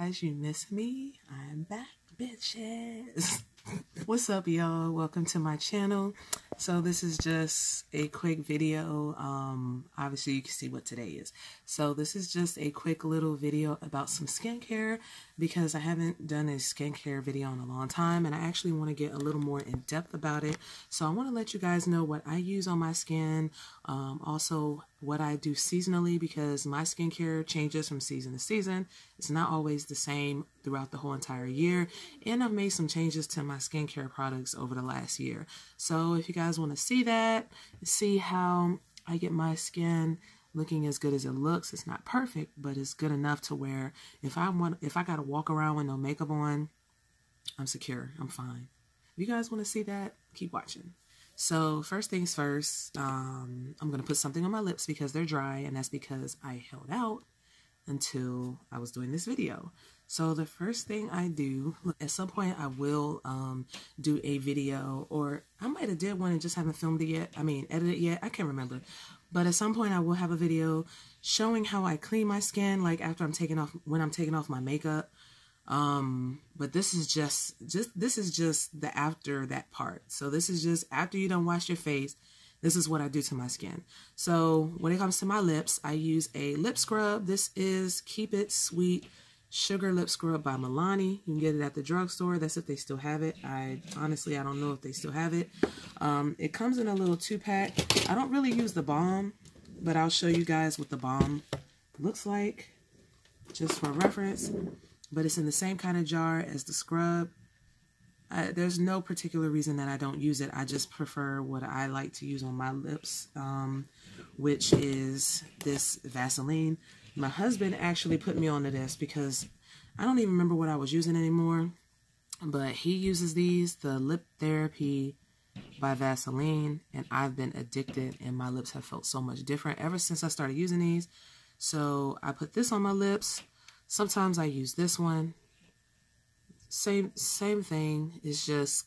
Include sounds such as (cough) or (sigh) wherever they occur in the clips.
As you miss me, I'm back, bitches. (laughs) What's up, y'all? Welcome to my channel. So this is just a quick video. Um, obviously you can see what today is. So this is just a quick little video about some skincare because I haven't done a skincare video in a long time and I actually want to get a little more in depth about it. So I want to let you guys know what I use on my skin. Um, also what I do seasonally because my skincare changes from season to season. It's not always the same throughout the whole entire year. And I've made some changes to my skincare products over the last year. So if you guys want to see that, see how I get my skin looking as good as it looks, it's not perfect, but it's good enough to where if I want, if I got to walk around with no makeup on, I'm secure. I'm fine. If you guys want to see that, keep watching. So first things first, um, I'm to put something on my lips because they're dry, and that's because I held out until I was doing this video. So the first thing I do, at some point I will um, do a video, or I might have did one and just haven't filmed it yet. I mean, edited it yet. I can't remember. But at some point I will have a video showing how I clean my skin, like after I'm taking off, when I'm taking off my makeup. Um, but this is just, just, this is just the after that part. So this is just after you don't wash your face, this is what I do to my skin. So when it comes to my lips, I use a lip scrub. This is Keep It Sweet Sugar Lip Scrub by Milani. You can get it at the drugstore. That's if they still have it. I honestly, I don't know if they still have it. Um, it comes in a little two-pack. I don't really use the balm, but I'll show you guys what the balm looks like just for reference. But it's in the same kind of jar as the scrub. I, there's no particular reason that I don't use it. I just prefer what I like to use on my lips, um, which is this Vaseline. My husband actually put me onto this because I don't even remember what I was using anymore. But he uses these, the Lip Therapy by Vaseline, and I've been addicted and my lips have felt so much different ever since I started using these. So I put this on my lips. Sometimes I use this one. Same same thing. It's just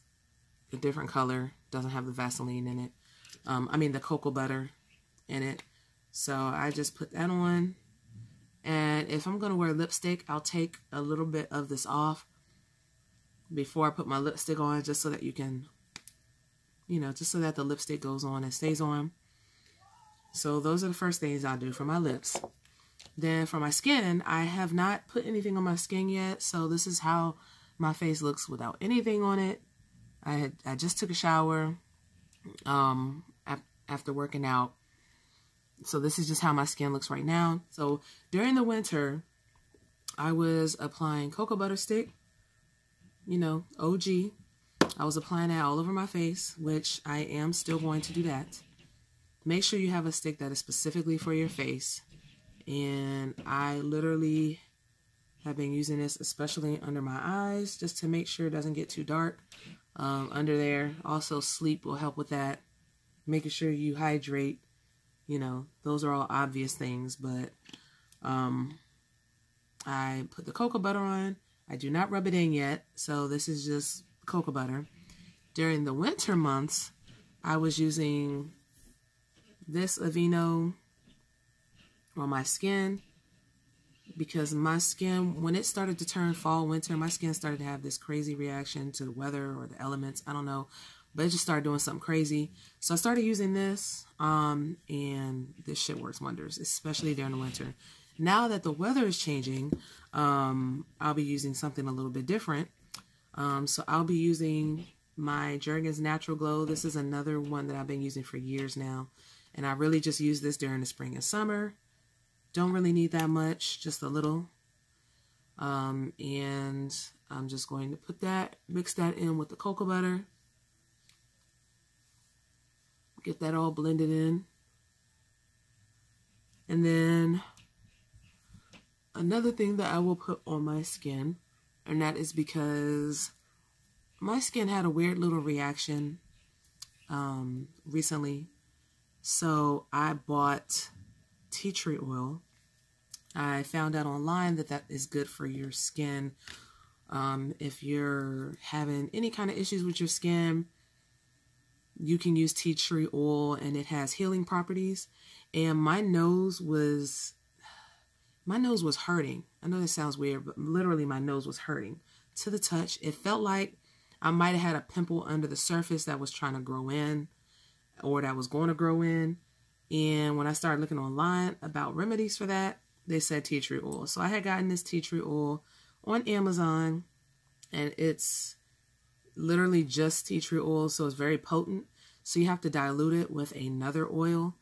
a different color. Doesn't have the Vaseline in it. Um, I mean the cocoa butter in it. So I just put that on. And if I'm going to wear lipstick, I'll take a little bit of this off before I put my lipstick on just so that you can, you know, just so that the lipstick goes on and stays on. So those are the first things I do for my lips. Then for my skin, I have not put anything on my skin yet. So this is how my face looks without anything on it. I had I just took a shower um, after working out so this is just how my skin looks right now. So during the winter, I was applying cocoa butter stick, you know, OG. I was applying that all over my face, which I am still going to do that. Make sure you have a stick that is specifically for your face. And I literally have been using this especially under my eyes just to make sure it doesn't get too dark um, under there. Also, sleep will help with that. Making sure you hydrate you know, those are all obvious things, but um, I put the cocoa butter on. I do not rub it in yet, so this is just cocoa butter. During the winter months, I was using this Aveeno on my skin because my skin, when it started to turn fall, winter, my skin started to have this crazy reaction to the weather or the elements. I don't know but it just started doing something crazy. So I started using this, um, and this shit works wonders, especially during the winter. Now that the weather is changing, um, I'll be using something a little bit different. Um, so I'll be using my Jergens Natural Glow. This is another one that I've been using for years now. And I really just use this during the spring and summer. Don't really need that much, just a little. Um, and I'm just going to put that, mix that in with the cocoa butter. Get that all blended in. And then another thing that I will put on my skin, and that is because my skin had a weird little reaction um, recently. So I bought tea tree oil. I found out online that that is good for your skin. Um, if you're having any kind of issues with your skin, you can use tea tree oil and it has healing properties. And my nose was my nose was hurting. I know this sounds weird, but literally my nose was hurting to the touch. It felt like I might have had a pimple under the surface that was trying to grow in or that was going to grow in. And when I started looking online about remedies for that, they said tea tree oil. So I had gotten this tea tree oil on Amazon and it's literally just tea tree oil. So it's very potent. So you have to dilute it with another oil.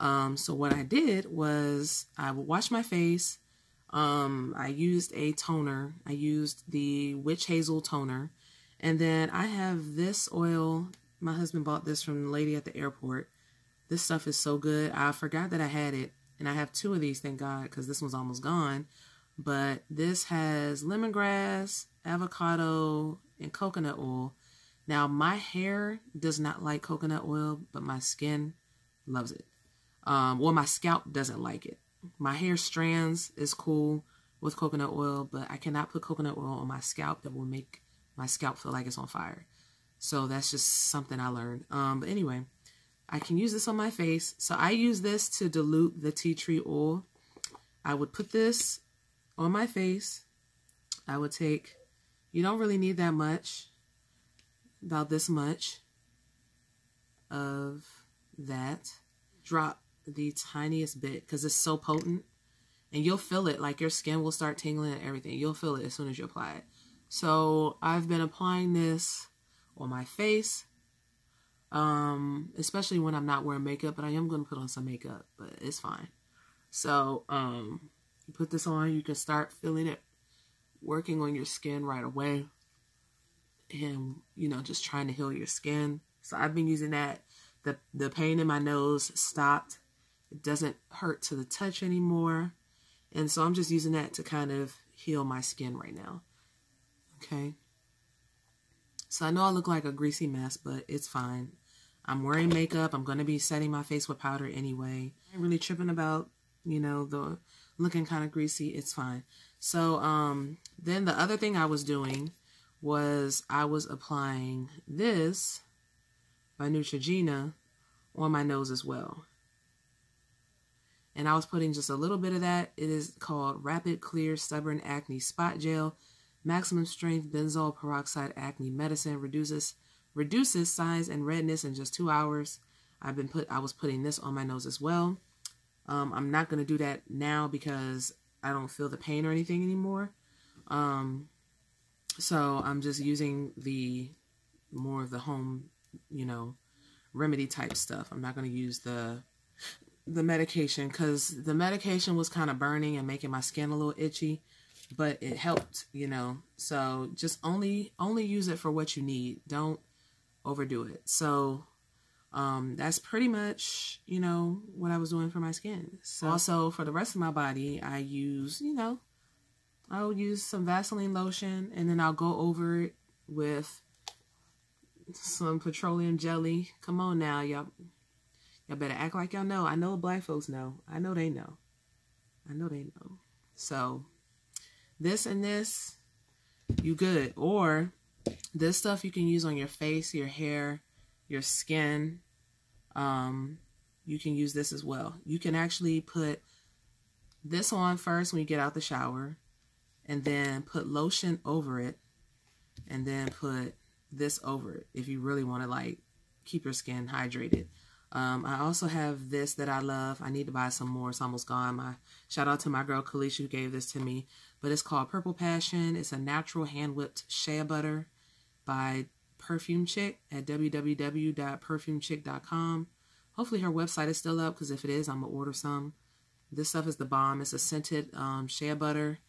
Um, so what I did was I would wash my face. Um, I used a toner. I used the Witch Hazel toner. And then I have this oil. My husband bought this from the lady at the airport. This stuff is so good. I forgot that I had it. And I have two of these, thank God, because this one's almost gone. But this has lemongrass, avocado, and coconut oil. Now, my hair does not like coconut oil, but my skin loves it. Um, well, my scalp doesn't like it. My hair strands is cool with coconut oil, but I cannot put coconut oil on my scalp that will make my scalp feel like it's on fire. So that's just something I learned. Um, but anyway, I can use this on my face. So I use this to dilute the tea tree oil. I would put this on my face. I would take, you don't really need that much, about this much of that. Drop the tiniest bit because it's so potent and you'll feel it like your skin will start tingling and everything. You'll feel it as soon as you apply it. So I've been applying this on my face um, especially when I'm not wearing makeup, but I am going to put on some makeup, but it's fine. So, um, you put this on, you can start feeling it working on your skin right away. And, you know, just trying to heal your skin. So I've been using that. The, the pain in my nose stopped. It doesn't hurt to the touch anymore. And so I'm just using that to kind of heal my skin right now. Okay. So I know I look like a greasy mess, but it's fine. I'm wearing makeup. I'm going to be setting my face with powder anyway. I'm really tripping about, you know, the looking kind of greasy. It's fine. So um, then the other thing I was doing was I was applying this by Neutrogena on my nose as well. And I was putting just a little bit of that. It is called Rapid Clear Stubborn Acne Spot Gel. Maximum strength benzoyl peroxide acne medicine reduces reduces size and redness in just two hours. I've been put I was putting this on my nose as well. Um, I'm not gonna do that now because I don't feel the pain or anything anymore. Um, so I'm just using the more of the home, you know, remedy type stuff. I'm not gonna use the the medication because the medication was kind of burning and making my skin a little itchy but it helped, you know. So just only only use it for what you need. Don't overdo it. So um, that's pretty much, you know, what I was doing for my skin. So also for the rest of my body, I use, you know, I'll use some Vaseline lotion and then I'll go over it with some petroleum jelly. Come on now, y'all. Y'all better act like y'all know. I know black folks know. I know they know. I know they know. So this and this, you good. Or this stuff you can use on your face, your hair, your skin. Um, you can use this as well. You can actually put this on first when you get out the shower and then put lotion over it and then put this over it if you really want to like keep your skin hydrated. Um, I also have this that I love. I need to buy some more. It's almost gone. My shout out to my girl Kalisha who gave this to me. But it's called Purple Passion. It's a natural hand whipped shea butter by Perfume Chick at www.perfumechick.com. Hopefully her website is still up because if it is, I'm gonna order some. This stuff is the bomb. It's a scented um, shea butter,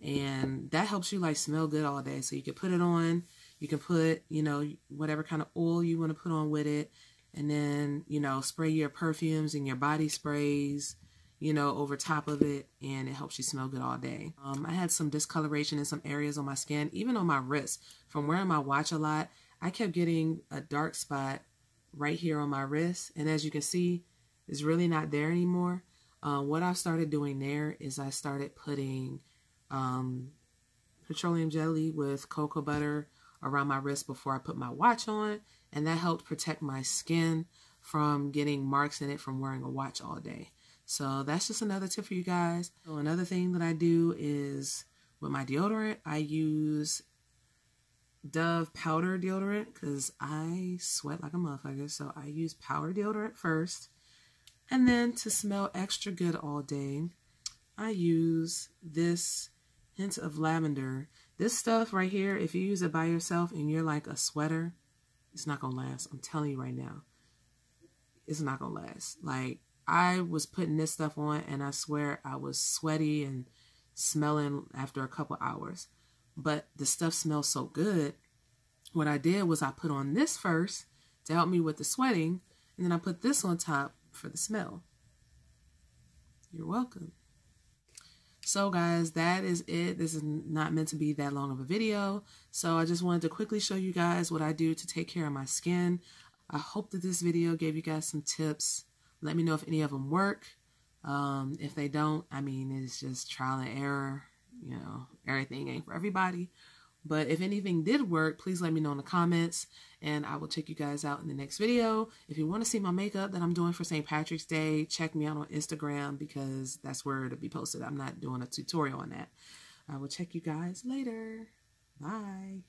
and that helps you like smell good all day. So you can put it on. You can put you know whatever kind of oil you want to put on with it and then you know spray your perfumes and your body sprays you know over top of it and it helps you smell good all day um, i had some discoloration in some areas on my skin even on my wrist from wearing my watch a lot i kept getting a dark spot right here on my wrist and as you can see it's really not there anymore uh, what i started doing there is i started putting um, petroleum jelly with cocoa butter around my wrist before i put my watch on and that helped protect my skin from getting marks in it from wearing a watch all day. So that's just another tip for you guys. So another thing that I do is with my deodorant, I use Dove powder deodorant because I sweat like a motherfucker. So I use powder deodorant first. And then to smell extra good all day, I use this hint of lavender. This stuff right here, if you use it by yourself and you're like a sweater, it's not going to last. I'm telling you right now. It's not going to last. Like, I was putting this stuff on and I swear I was sweaty and smelling after a couple hours. But the stuff smells so good. What I did was I put on this first to help me with the sweating. And then I put this on top for the smell. You're welcome. So guys, that is it. This is not meant to be that long of a video. So I just wanted to quickly show you guys what I do to take care of my skin. I hope that this video gave you guys some tips. Let me know if any of them work. Um, if they don't, I mean, it's just trial and error. You know, everything ain't for everybody. But if anything did work, please let me know in the comments and I will check you guys out in the next video. If you want to see my makeup that I'm doing for St. Patrick's Day, check me out on Instagram because that's where it'll be posted. I'm not doing a tutorial on that. I will check you guys later. Bye.